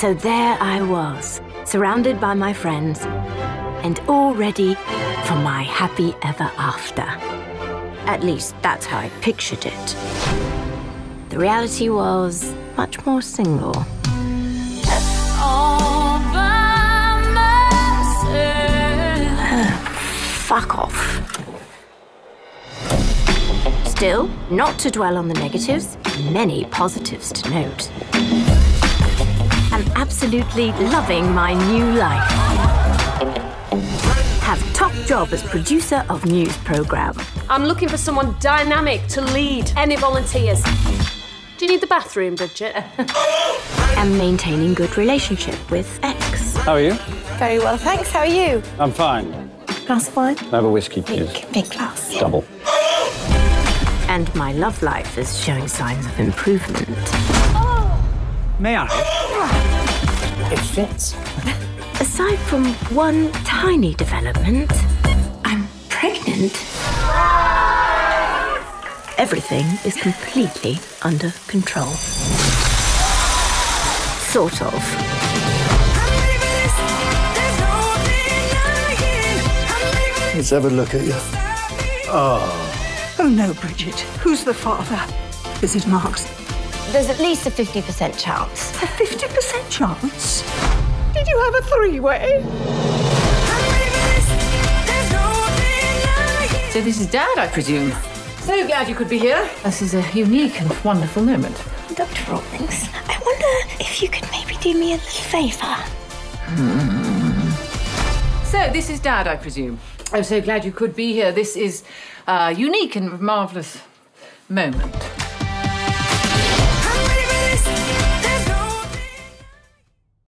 So there I was, surrounded by my friends, and all ready for my happy ever after. At least that's how I pictured it. The reality was much more single. Fuck off. Still, not to dwell on the negatives, many positives to note. I'm absolutely loving my new life. Have top job as producer of news program. I'm looking for someone dynamic to lead. Any volunteers? Do you need the bathroom, Bridget? and maintaining good relationship with ex. How are you? Very well, thanks. How are you? I'm fine. Glass of wine? Have a whiskey, please. Big, big glass. Double. And my love life is showing signs of improvement. May I? It fits. Aside from one tiny development, I'm pregnant. Everything is completely under control. Sort of. Let's have a look at you. Oh. Oh no, Bridget. Who's the father? Is it Mark's? There's at least a 50% chance. A 50% chance? Did you have a three-way? So this is Dad, I presume. So glad you could be here. This is a unique and wonderful moment. Dr. Rawlings, I wonder if you could maybe do me a little favour. Hmm. So this is Dad, I presume. I'm so glad you could be here. This is a unique and marvellous moment.